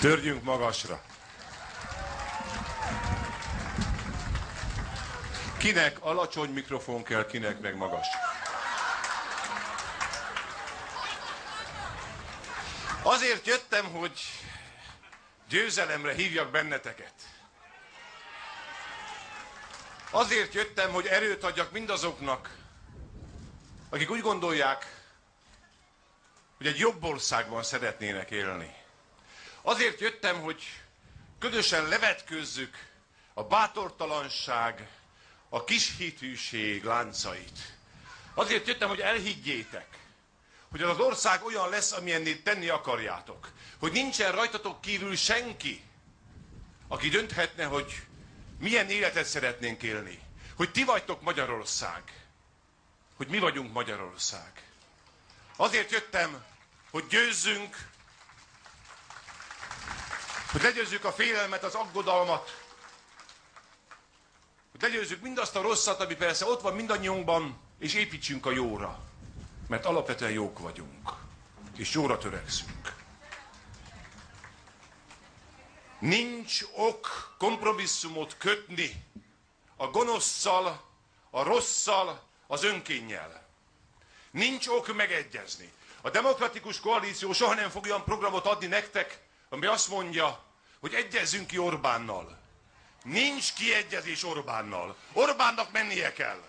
Törjünk magasra. Kinek alacsony mikrofon kell, kinek meg magas. Azért jöttem, hogy győzelemre hívjak benneteket. Azért jöttem, hogy erőt adjak mindazoknak, akik úgy gondolják, hogy egy jobb országban szeretnének élni. Azért jöttem, hogy közösen levetkőzzük a bátortalanság, a kis hitűség láncait. Azért jöttem, hogy elhiggyétek, hogy az, ország olyan lesz, amilyenné tenni akarjátok. Hogy nincsen rajtatok kívül senki, aki dönthetne, hogy milyen életet szeretnénk élni. Hogy ti vagytok Magyarország. Hogy mi vagyunk Magyarország. Azért jöttem, hogy győzzünk, hogy legyőzzük a félelmet, az aggodalmat, hogy legyőzzük mindazt a rosszat, ami persze ott van mindannyiunkban, és építsünk a jóra. Mert alapvetően jók vagyunk, és jóra törekszünk. Nincs ok kompromisszumot kötni a gonoszszal, a rosszal, az önkénnyel. Nincs ok megegyezni. A demokratikus koalíció soha nem fog olyan programot adni nektek, ami azt mondja, hogy egyezzünk ki Orbánnal. Nincs kiegyezés Orbánnal. Orbánnak mennie kell.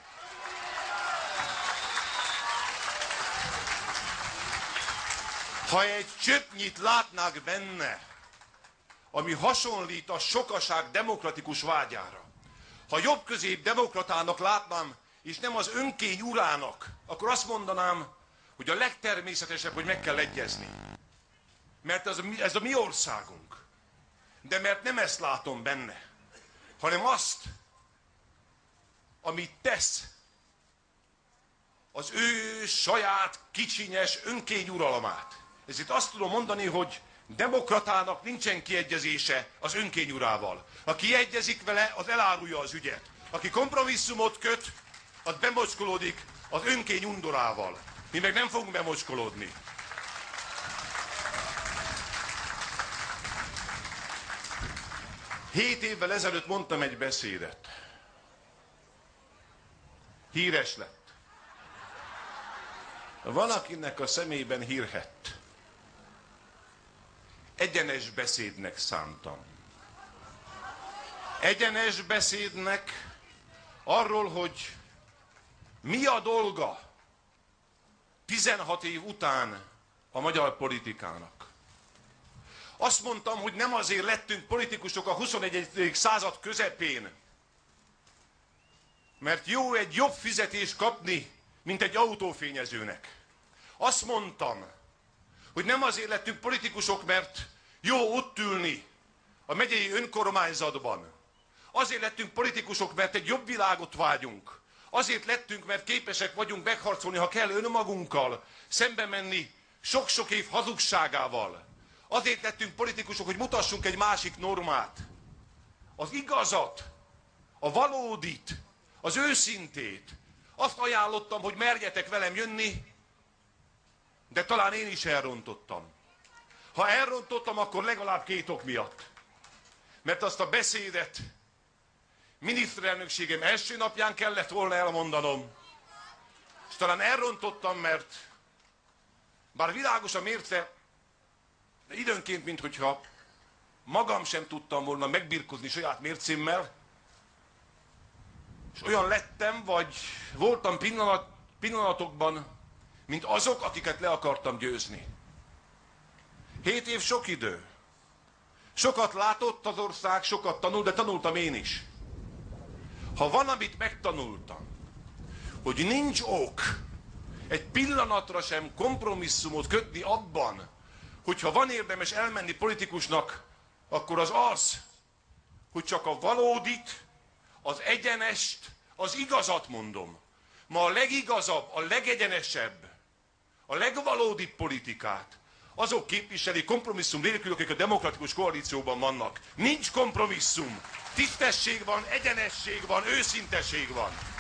Ha egy csöpnyit látnák benne, ami hasonlít a sokaság demokratikus vágyára, ha jobb közép demokratának látnám, és nem az önkény urának, akkor azt mondanám, hogy a legtermészetesebb, hogy meg kell egyezni. Mert ez a, ez a mi országunk. De mert nem ezt látom benne, hanem azt, amit tesz az ő saját kicsinyes önkényuralmát. Ezért azt tudom mondani, hogy demokratának nincsen kiegyezése az önkényurával. Ha kiegyezik vele, az elárulja az ügyet. Aki kompromisszumot köt, az bemocskolódik az önkény undorával. Mi meg nem fogunk bemocskolódni. Hét évvel ezelőtt mondtam egy beszédet. Híres lett. Van, akinek a szemében hírhett. Egyenes beszédnek szántam. Egyenes beszédnek arról, hogy mi a dolga 16 év után a magyar politikának. Azt mondtam, hogy nem azért lettünk politikusok a 21. század közepén, mert jó egy jobb fizetést kapni, mint egy autófényezőnek. Azt mondtam, hogy nem azért lettünk politikusok, mert jó ott ülni a megyei önkormányzatban. Azért lettünk politikusok, mert egy jobb világot vágyunk. Azért lettünk, mert képesek vagyunk megharcolni, ha kell önmagunkkal, szembe menni sok-sok év hazugságával. Azért lettünk politikusok, hogy mutassunk egy másik normát. Az igazat, a valódit, az őszintét. Azt ajánlottam, hogy merjetek velem jönni, de talán én is elrontottam. Ha elrontottam, akkor legalább két ok miatt. Mert azt a beszédet miniszterelnökségem első napján kellett volna elmondanom. És talán elrontottam, mert bár világos a mérce, de időnként, mintha magam sem tudtam volna megbirkozni saját mércémmel, és olyan lettem, vagy voltam pillanat, pillanatokban, mint azok, akiket le akartam győzni. Hét év sok idő. Sokat látott az ország, sokat tanult, de tanultam én is. Ha van, amit megtanultam, hogy nincs ok egy pillanatra sem kompromisszumot kötni abban, hogyha van érdemes elmenni politikusnak, akkor az az, hogy csak a valódit, az egyenest, az igazat mondom. Ma a legigazabb, a legegyenesebb, a legvalódibb politikát azok képviseli kompromisszum nélkül, akik a demokratikus koalícióban vannak. Nincs kompromisszum. Tisztesség van, egyenesség van, őszinteség van.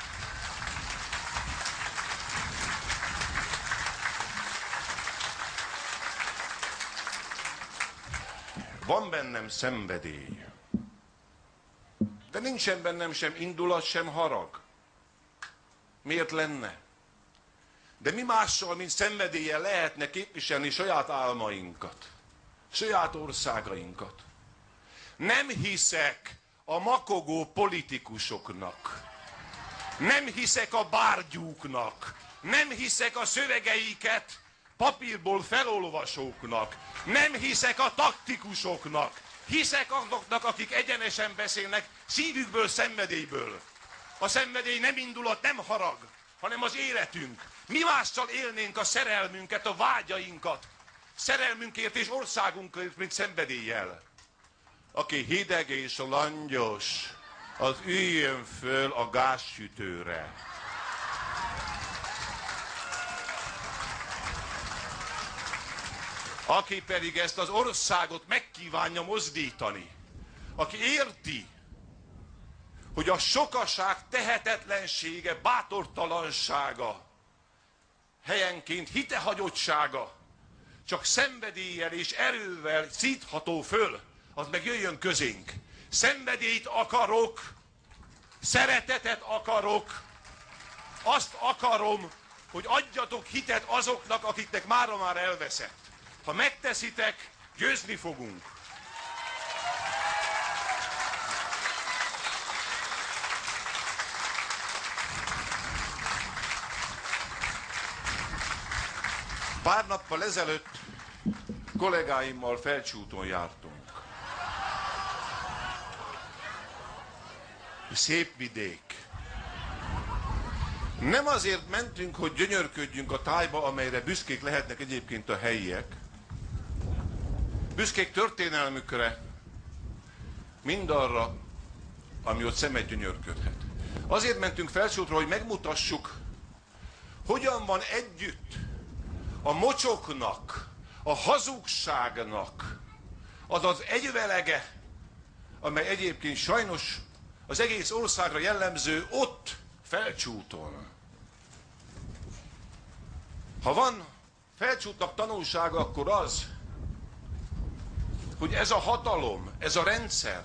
Van bennem szenvedély. De nincsen bennem sem indulat, sem harag. Miért lenne? De mi mással, mint szenvedélye lehetne képviselni saját álmainkat, saját országainkat? Nem hiszek a makogó politikusoknak. Nem hiszek a bárgyúknak. Nem hiszek a szövegeiket papírból felolvasóknak. Nem hiszek a taktikusoknak. Hiszek azoknak, akik egyenesen beszélnek szívükből, szenvedélyből. A szenvedély nem indulat, nem harag, hanem az életünk. Mi mással élnénk a szerelmünket, a vágyainkat, szerelmünkért és országunkért, mint szenvedéllyel. Aki hideg és langyos, az üljön föl a gázsütőre. Aki pedig ezt az országot megkívánja mozdítani, aki érti, hogy a sokaság tehetetlensége, bátortalansága, helyenként hitehagyottsága csak szenvedéllyel és erővel szítható föl, az meg jöjjön közénk. Szenvedélyt akarok, szeretetet akarok, azt akarom, hogy adjatok hitet azoknak, akiknek mára már elveszett. Ha megteszitek, győzni fogunk. Pár nappal ezelőtt kollégáimmal felcsúton jártunk. Szép vidék. Nem azért mentünk, hogy gyönyörködjünk a tájba, amelyre büszkék lehetnek egyébként a helyiek. Büszkék történelmükre, mindarra, ami ott szemet gyönyörködhet. Azért mentünk felcsútra, hogy megmutassuk, hogyan van együtt a mocsoknak, a hazugságnak az az egyvelege, amely egyébként sajnos az egész országra jellemző ott felcsúton. Ha van felcsútnak tanulsága, akkor az, hogy ez a hatalom, ez a rendszer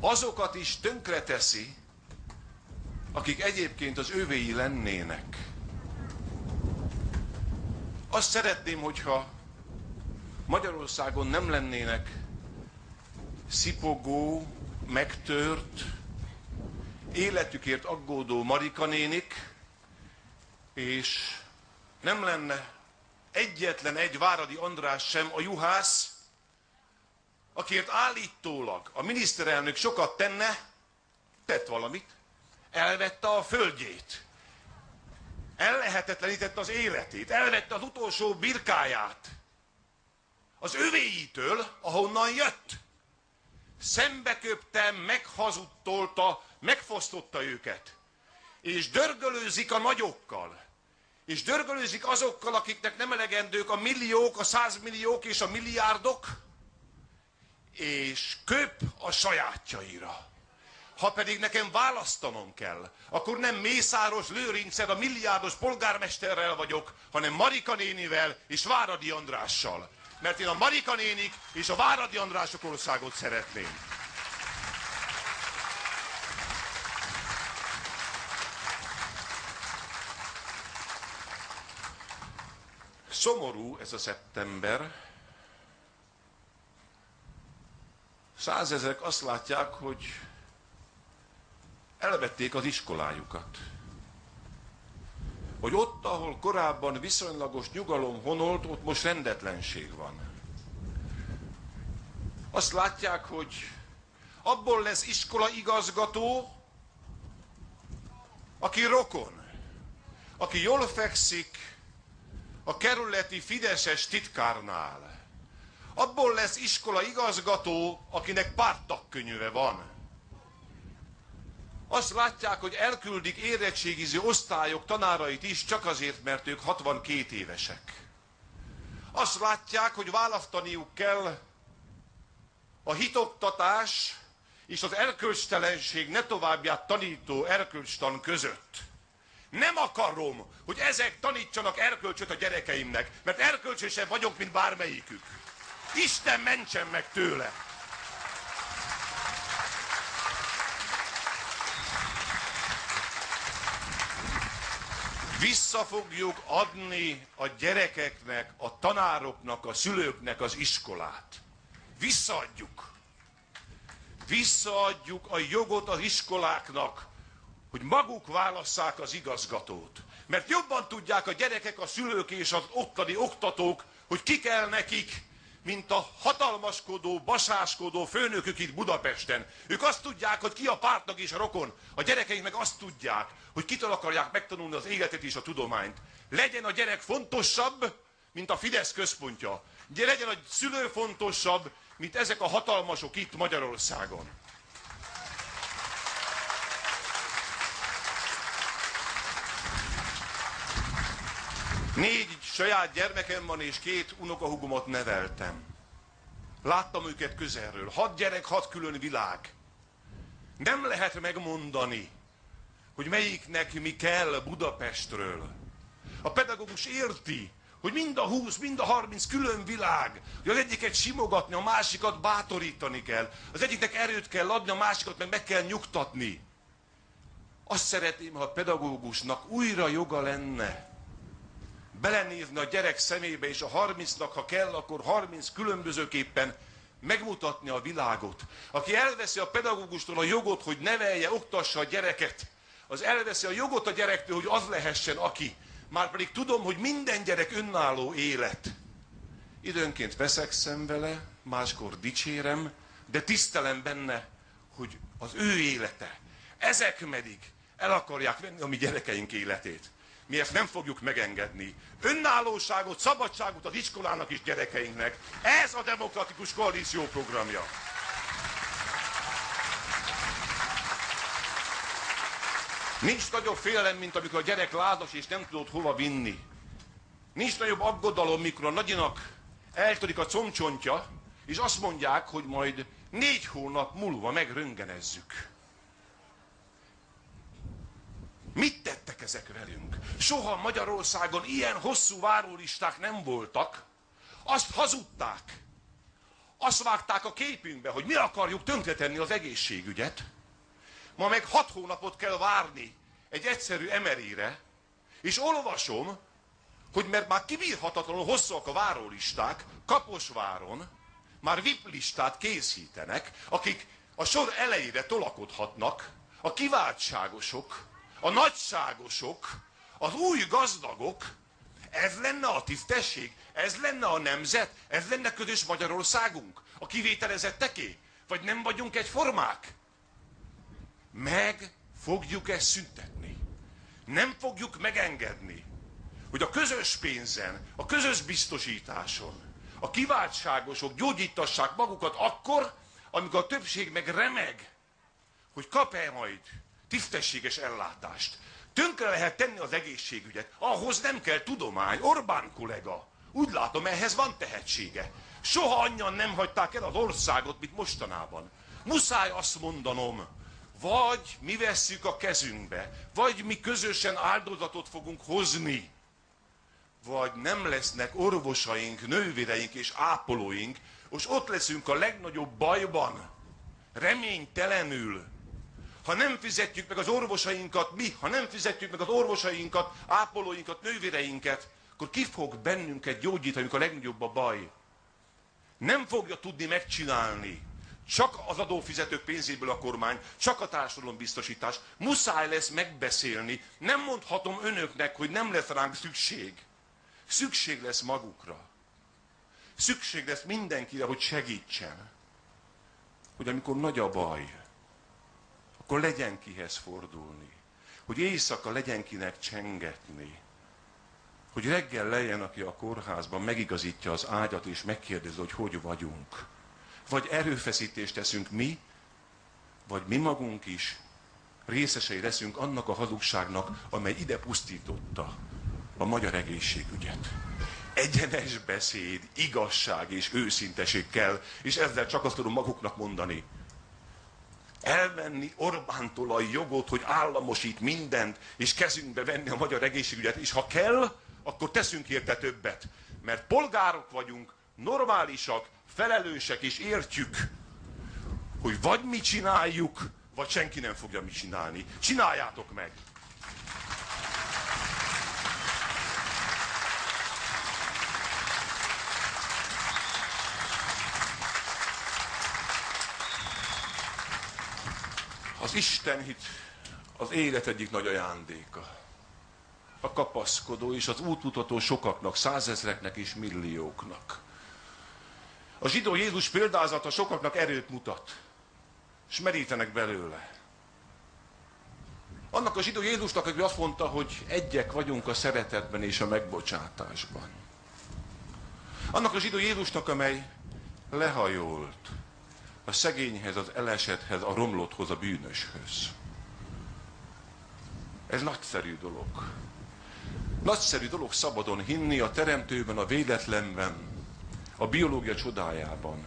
azokat is tönkreteszi, akik egyébként az ővéi lennének. Azt szeretném, hogyha Magyarországon nem lennének szipogó, megtört, életükért aggódó Marika nénik, és nem lenne egyetlen egy Váradi András sem a juhász, akiért állítólag a miniszterelnök sokat tenne, tett valamit, elvette a földjét ellehetetlenítette az életét, elvette az utolsó birkáját az övéitől, ahonnan jött. Szembeköpte, meghazudtolta, megfosztotta őket. És dörgölőzik a nagyokkal. És dörgölőzik azokkal, akiknek nem elegendők a milliók, a százmilliók és a milliárdok. És köp a sajátjaira. Ha pedig nekem választanom kell, akkor nem Mészáros Lőrincel, a milliárdos polgármesterrel vagyok, hanem Marika nénivel és Váradi Andrással. Mert én a Marika nénik és a Váradi Andrások országot szeretném. Szomorú ez a szeptember. Százezek azt látják, hogy elvették az iskolájukat. Hogy ott, ahol korábban viszonylagos nyugalom honolt, ott most rendetlenség van. Azt látják, hogy abból lesz iskola igazgató, aki rokon, aki jól fekszik a kerületi Fideszes titkárnál. Abból lesz iskola igazgató, akinek pártakkönyve van azt látják, hogy elküldik érettségiző osztályok tanárait is csak azért, mert ők 62 évesek. Azt látják, hogy választaniuk kell a hitoktatás és az erkölcstelenség ne továbbját tanító erkölcstan között. Nem akarom, hogy ezek tanítsanak erkölcsöt a gyerekeimnek, mert erkölcsösebb vagyok, mint bármelyikük. Isten mentsen meg tőle! Vissza fogjuk adni a gyerekeknek, a tanároknak, a szülőknek az iskolát. Visszaadjuk. Visszaadjuk a jogot az iskoláknak, hogy maguk válasszák az igazgatót. Mert jobban tudják a gyerekek, a szülők és az ottani oktatók, hogy ki kell nekik, mint a hatalmaskodó, basáskodó főnökük itt Budapesten. Ők azt tudják, hogy ki a pártnak és a rokon. A gyerekeink meg azt tudják, hogy kitől akarják megtanulni az életet és a tudományt. Legyen a gyerek fontosabb, mint a Fidesz központja. Legyen a szülő fontosabb, mint ezek a hatalmasok itt Magyarországon. Négy saját gyermekem van, és két unokahugomot neveltem. Láttam őket közelről. Hat gyerek, hat külön világ. Nem lehet megmondani, hogy melyiknek mi kell Budapestről. A pedagógus érti, hogy mind a 20, mind a 30 külön világ, hogy az egyiket simogatni, a másikat bátorítani kell. Az egyiknek erőt kell adni, a másikat meg meg kell nyugtatni. Azt szeretném, ha a pedagógusnak újra joga lenne belenézni a gyerek szemébe, és a 30-nak, ha kell, akkor 30 különbözőképpen megmutatni a világot. Aki elveszi a pedagógustól a jogot, hogy nevelje, oktassa a gyereket, az elveszi a jogot a gyerektől, hogy az lehessen aki. Márpedig tudom, hogy minden gyerek önálló élet. Időnként veszekszem vele, máskor dicsérem, de tisztelem benne, hogy az ő élete. Ezek pedig el akarják venni a mi gyerekeink életét. Mi ezt nem fogjuk megengedni. Önállóságot, szabadságot az iskolának és gyerekeinknek. Ez a demokratikus koalíció programja. Nincs nagyobb félelem, mint amikor a gyerek ládas és nem tudod hova vinni. Nincs nagyobb aggodalom, mikor a nagyinak eltörik a comcsontja, és azt mondják, hogy majd négy hónap múlva megröngenezzük. Mit tettek ezek velünk? Soha Magyarországon ilyen hosszú várólisták nem voltak. Azt hazudták. Azt vágták a képünkbe, hogy mi akarjuk tönkretenni az egészségügyet. Ma meg hat hónapot kell várni egy egyszerű emerére, és olvasom, hogy mert már kibírhatatlanul hosszúak a várólisták, Kaposváron már VIP listát készítenek, akik a sor elejére tolakodhatnak, a kiváltságosok, a nagyságosok, az új gazdagok, ez lenne a tisztesség, ez lenne a nemzet, ez lenne közös Magyarországunk, a kivételezetteké? Vagy nem vagyunk egyformák? Meg fogjuk ezt szüntetni. Nem fogjuk megengedni, hogy a közös pénzen, a közös biztosításon, a kiváltságosok gyógyítassák magukat akkor, amikor a többség meg remeg, hogy kap-e majd tisztességes ellátást. Tönkre lehet tenni az egészségügyet. Ahhoz nem kell tudomány. Orbán kollega. Úgy látom, ehhez van tehetsége. Soha annyian nem hagyták el az országot, mint mostanában. Muszáj azt mondanom, vagy mi vesszük a kezünkbe, vagy mi közösen áldozatot fogunk hozni, vagy nem lesznek orvosaink, nővéreink és ápolóink, és ott leszünk a legnagyobb bajban, reménytelenül, ha nem fizetjük meg az orvosainkat, mi, ha nem fizetjük meg az orvosainkat, ápolóinkat, nővéreinket, akkor ki fog bennünket gyógyítani, amikor a legnagyobb a baj? Nem fogja tudni megcsinálni. Csak az adófizetők pénzéből a kormány, csak a társadalombiztosítás. Muszáj lesz megbeszélni. Nem mondhatom önöknek, hogy nem lesz ránk szükség. Szükség lesz magukra. Szükség lesz mindenkire, hogy segítsen. Hogy amikor nagy a baj, akkor legyen kihez fordulni. Hogy éjszaka legyen kinek csengetni. Hogy reggel lejjen, aki a kórházban megigazítja az ágyat, és megkérdezi, hogy hogy vagyunk. Vagy erőfeszítést teszünk mi, vagy mi magunk is részesei leszünk annak a hazugságnak, amely ide pusztította a magyar egészségügyet. Egyenes beszéd, igazság és őszinteség kell, és ezzel csak azt tudom maguknak mondani, elvenni Orbántól a jogot, hogy államosít mindent, és kezünkbe venni a magyar egészségügyet, és ha kell, akkor teszünk érte többet. Mert polgárok vagyunk, normálisak, felelősek és értjük, hogy vagy mi csináljuk, vagy senki nem fogja mi csinálni. Csináljátok meg! Isten hit az élet egyik nagy ajándéka. A kapaszkodó és az útmutató sokaknak, százezreknek és millióknak. A zsidó Jézus példázata sokaknak erőt mutat, és merítenek belőle. Annak a zsidó Jézusnak, aki azt mondta, hogy egyek vagyunk a szeretetben és a megbocsátásban. Annak a zsidó Jézusnak, amely lehajolt a szegényhez, az elesethez, a romlotthoz, a bűnöshöz. Ez nagyszerű dolog. Nagyszerű dolog szabadon hinni a teremtőben, a véletlenben, a biológia csodájában.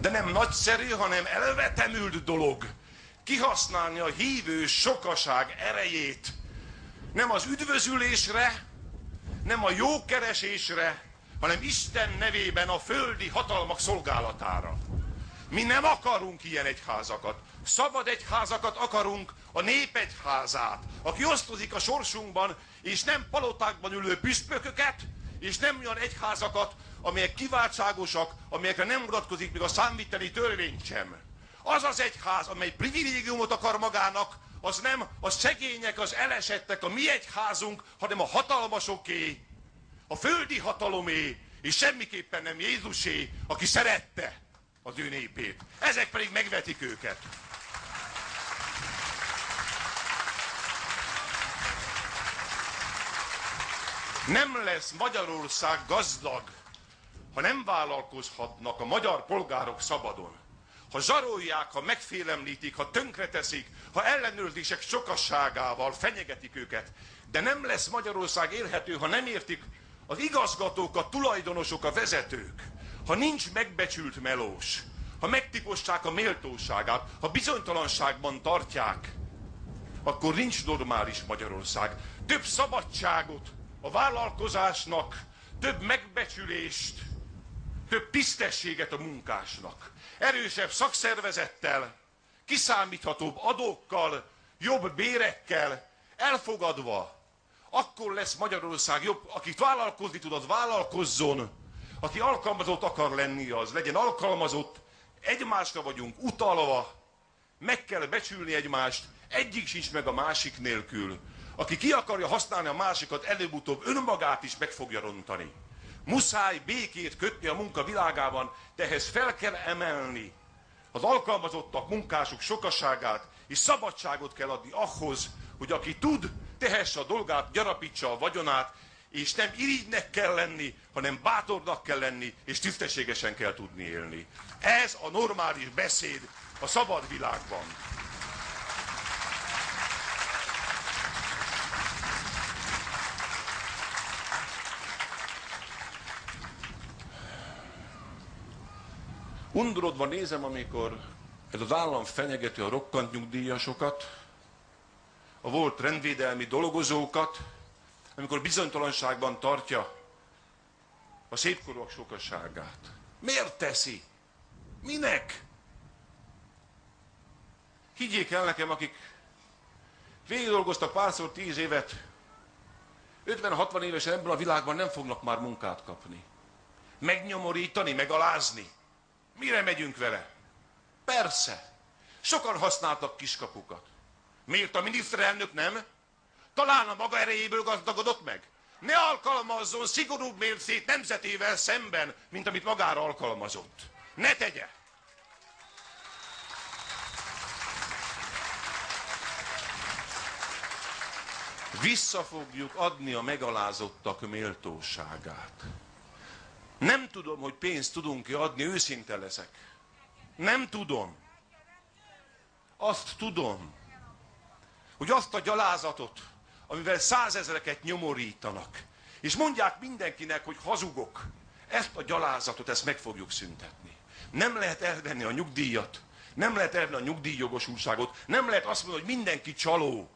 De nem nagyszerű, hanem elvetemült dolog kihasználni a hívő sokaság erejét. Nem az üdvözülésre, nem a jókeresésre, hanem Isten nevében a földi hatalmak szolgálatára. Mi nem akarunk ilyen egyházakat. Szabad egyházakat akarunk, a népegyházát, aki osztozik a sorsunkban, és nem palotákban ülő püspököket, és nem olyan egyházakat, amelyek kiváltságosak, amelyekre nem mutatkozik még a számviteli törvény sem. Az az egyház, amely privilégiumot akar magának, az nem a szegények, az elesettek, a mi egyházunk, hanem a hatalmasoké, a földi hatalomé, és semmiképpen nem Jézusé, aki szerette az ő népét. Ezek pedig megvetik őket. Nem lesz Magyarország gazdag, ha nem vállalkozhatnak a magyar polgárok szabadon. Ha zsarolják, ha megfélemlítik, ha tönkreteszik, ha ellenőrzések sokasságával fenyegetik őket. De nem lesz Magyarország élhető, ha nem értik az igazgatók, a tulajdonosok, a vezetők. Ha nincs megbecsült melós, ha megtipossák a méltóságát, ha bizonytalanságban tartják, akkor nincs normális Magyarország. Több szabadságot, a vállalkozásnak több megbecsülést, több tisztességet a munkásnak. Erősebb szakszervezettel, kiszámíthatóbb adókkal, jobb bérekkel, elfogadva, akkor lesz Magyarország jobb, akit vállalkozni tud, az vállalkozzon, aki alkalmazott akar lenni, az legyen alkalmazott, egymásra vagyunk utalva, meg kell becsülni egymást, egyik sincs meg a másik nélkül. Aki ki akarja használni a másikat, előbb-utóbb önmagát is meg fogja rontani. Muszáj békét kötni a munka világában, de fel kell emelni az alkalmazottak, munkások sokaságát, és szabadságot kell adni ahhoz, hogy aki tud, tehesse a dolgát, gyarapítsa a vagyonát, és nem irigynek kell lenni, hanem bátornak kell lenni, és tisztességesen kell tudni élni. Ez a normális beszéd a szabad világban. Undorodva nézem, amikor ez az állam fenyegeti a rokkant nyugdíjasokat, a volt rendvédelmi dolgozókat, amikor bizonytalanságban tartja a szépkorúak sokaságát. Miért teszi? Minek? Higgyék el nekem, akik végig dolgoztak párszor tíz évet, 50-60 évesen ebben a világban nem fognak már munkát kapni. Megnyomorítani, megalázni. Mire megyünk vele? Persze. Sokan használtak kiskapukat. Miért a miniszterelnök nem? Talán a maga erejéből gazdagodott meg? Ne alkalmazzon szigorúbb mércét nemzetével szemben, mint amit magára alkalmazott. Ne tegye! Vissza fogjuk adni a megalázottak méltóságát. Nem tudom, hogy pénzt tudunk-e adni, őszinte leszek. Nem tudom. Azt tudom, hogy azt a gyalázatot, amivel százezreket nyomorítanak, és mondják mindenkinek, hogy hazugok, ezt a gyalázatot, ezt meg fogjuk szüntetni. Nem lehet elvenni a nyugdíjat, nem lehet elvenni a nyugdíjjogosultságot, nem lehet azt mondani, hogy mindenki csaló,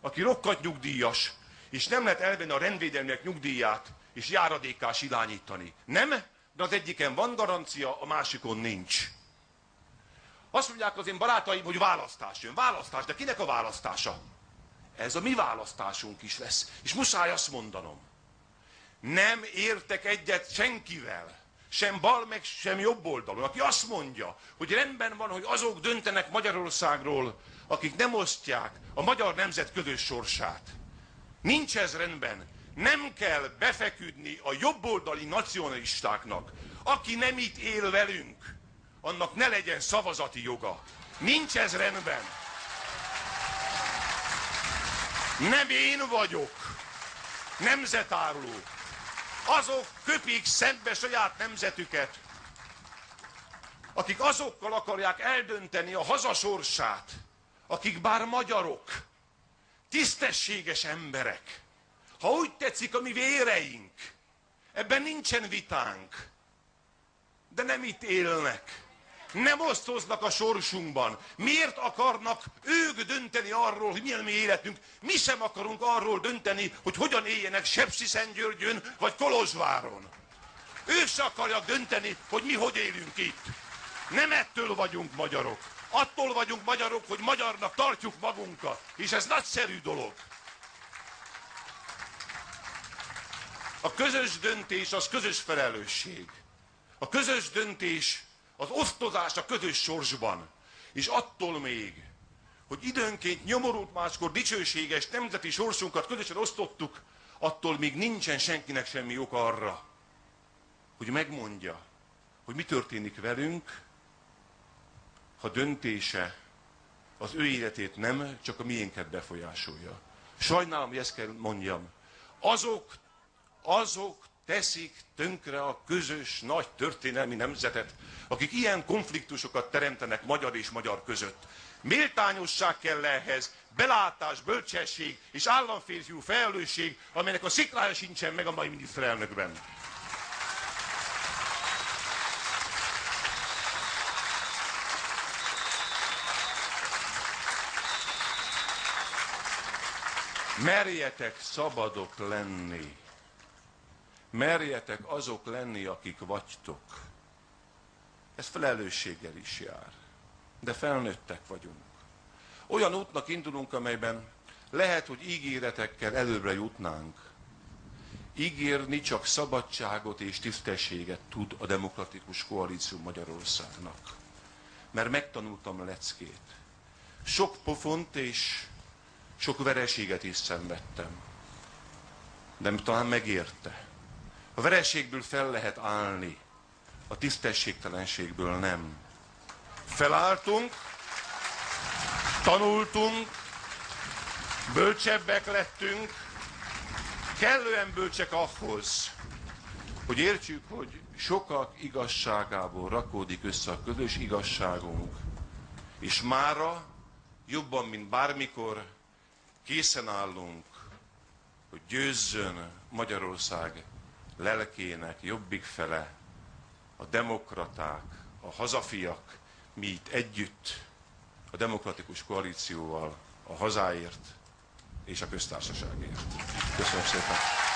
aki rokkant nyugdíjas, és nem lehet elvenni a rendvédelmiek nyugdíját, és járadékás irányítani. Nem, de az egyiken van garancia, a másikon nincs. Azt mondják az én barátaim, hogy választás jön. Választás, de kinek a választása? Ez a mi választásunk is lesz. És muszáj azt mondanom. Nem értek egyet senkivel, sem bal, meg sem jobb oldalon, aki azt mondja, hogy rendben van, hogy azok döntenek Magyarországról, akik nem osztják a magyar nemzet közös sorsát. Nincs ez rendben. Nem kell befeküdni a jobboldali nacionalistáknak. Aki nem itt él velünk, annak ne legyen szavazati joga. Nincs ez rendben. Nem én vagyok. Nemzetáruló. Azok köpik szembe saját nemzetüket, akik azokkal akarják eldönteni a hazasorsát, akik bár magyarok, tisztességes emberek, ha úgy tetszik, a mi véreink, ebben nincsen vitánk, de nem itt élnek nem osztoznak a sorsunkban. Miért akarnak ők dönteni arról, hogy milyen mi életünk? Mi sem akarunk arról dönteni, hogy hogyan éljenek Sepsiszentgyörgyön vagy Kolozsváron. Ők se akarják dönteni, hogy mi hogy élünk itt. Nem ettől vagyunk magyarok. Attól vagyunk magyarok, hogy magyarnak tartjuk magunkat. És ez nagyszerű dolog. A közös döntés az közös felelősség. A közös döntés az osztozás a közös sorsban. És attól még, hogy időnként nyomorult, máskor dicsőséges nemzeti sorsunkat közösen osztottuk, attól még nincsen senkinek semmi ok arra, hogy megmondja, hogy mi történik velünk, ha döntése az ő életét nem, csak a miénket befolyásolja. Sajnálom, hogy ezt kell mondjam. Azok, azok teszik tönkre a közös nagy történelmi nemzetet, akik ilyen konfliktusokat teremtenek magyar és magyar között. Méltányosság kell ehhez, belátás, bölcsesség és államférfiú felelősség, amelynek a sziklája sincsen meg a mai miniszterelnökben. Merjetek szabadok lenni. Merjetek azok lenni, akik vagytok. Ez felelősséggel is jár. De felnőttek vagyunk. Olyan útnak indulunk, amelyben lehet, hogy ígéretekkel előbbre jutnánk. Ígérni csak szabadságot és tisztességet tud a demokratikus koalíció Magyarországnak. Mert megtanultam a leckét. Sok pofont és sok vereséget is szenvedtem. De talán megérte. A vereségből fel lehet állni, a tisztességtelenségből nem. Felálltunk, tanultunk, bölcsebbek lettünk, kellően bölcsek ahhoz, hogy értsük, hogy sokak igazságából rakódik össze a közös igazságunk, és mára jobban, mint bármikor készen állunk, hogy győzzön Magyarország lelkének jobbik fele, a demokraták, a hazafiak, mi itt együtt a demokratikus koalícióval a hazáért és a köztársaságért. Köszönöm szépen!